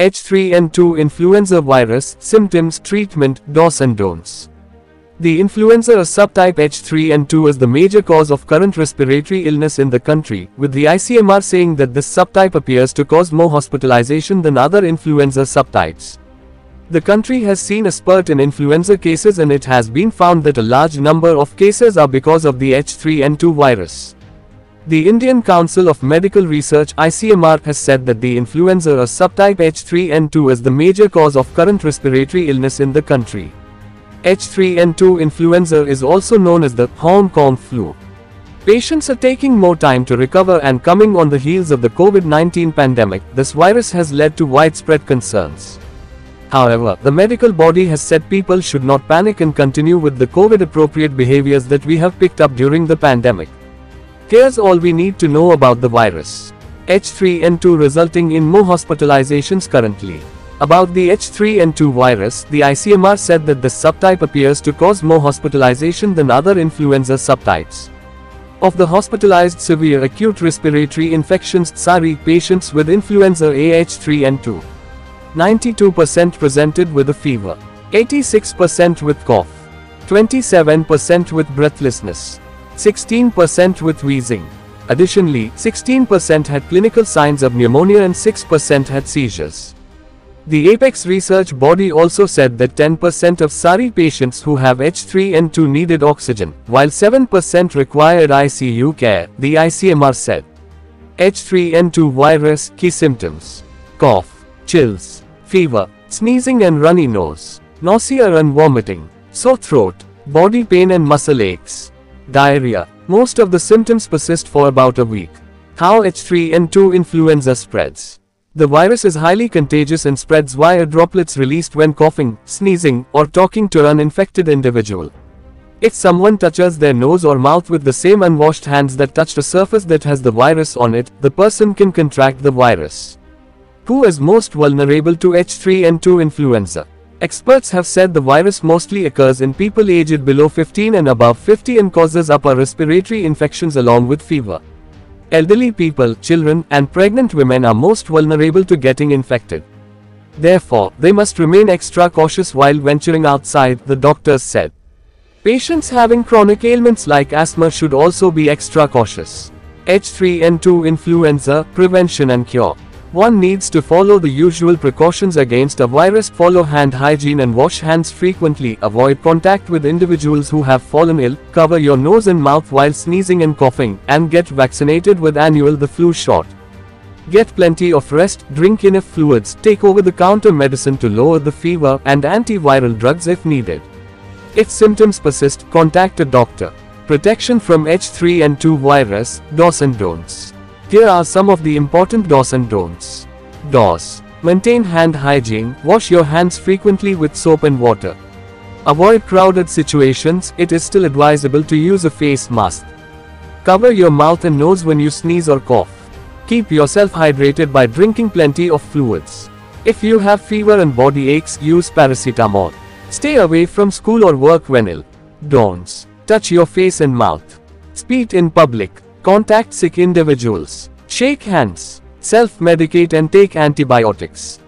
H3N2 influenza virus, symptoms, treatment, dos and don'ts. The influenza subtype H3N2 is the major cause of current respiratory illness in the country, with the ICMR saying that this subtype appears to cause more hospitalization than other influenza subtypes. The country has seen a spurt in influenza cases and it has been found that a large number of cases are because of the H3N2 virus. The Indian Council of Medical Research ICMR has said that the influenza or subtype H3N2 is the major cause of current respiratory illness in the country. H3N2 influenza is also known as the Hong Kong flu. Patients are taking more time to recover and coming on the heels of the COVID-19 pandemic, this virus has led to widespread concerns. However, the medical body has said people should not panic and continue with the COVID-appropriate behaviors that we have picked up during the pandemic. Here's all we need to know about the virus. H3N2 resulting in more hospitalizations currently. About the H3N2 virus, the ICMR said that this subtype appears to cause more hospitalization than other influenza subtypes. Of the hospitalized severe acute respiratory infections SARI patients with influenza AH3N2, 92% presented with a fever, 86% with cough, 27% with breathlessness, 16% with wheezing. Additionally, 16% had clinical signs of pneumonia and 6% had seizures. The Apex research body also said that 10% of SARI patients who have H3N2 needed oxygen, while 7% required ICU care, the ICMR said. H3N2 virus key symptoms cough, chills, fever, sneezing and runny nose, nausea and vomiting, sore throat, body pain and muscle aches. Diarrhea. Most of the symptoms persist for about a week. How H3N2 influenza spreads. The virus is highly contagious and spreads via droplets released when coughing, sneezing, or talking to an infected individual. If someone touches their nose or mouth with the same unwashed hands that touched a surface that has the virus on it, the person can contract the virus. Who is most vulnerable to H3N2 influenza? Experts have said the virus mostly occurs in people aged below 15 and above 50 and causes upper respiratory infections along with fever. Elderly people, children, and pregnant women are most vulnerable to getting infected. Therefore, they must remain extra cautious while venturing outside, the doctors said. Patients having chronic ailments like asthma should also be extra cautious. H3N2 influenza, prevention and cure. One needs to follow the usual precautions against a virus follow hand hygiene and wash hands frequently, avoid contact with individuals who have fallen ill, cover your nose and mouth while sneezing and coughing, and get vaccinated with annual the flu shot. Get plenty of rest, drink enough fluids, take over-the-counter medicine to lower the fever, and antiviral drugs if needed. If symptoms persist, contact a doctor. Protection from H3N2 virus, dos and don'ts. Here are some of the important do's and don'ts. Do's. Maintain hand hygiene, wash your hands frequently with soap and water. Avoid crowded situations, it is still advisable to use a face mask. Cover your mouth and nose when you sneeze or cough. Keep yourself hydrated by drinking plenty of fluids. If you have fever and body aches, use paracetamol. Stay away from school or work when ill. Don'ts. Touch your face and mouth. Speak in public. Contact sick individuals. Shake hands. Self-medicate and take antibiotics.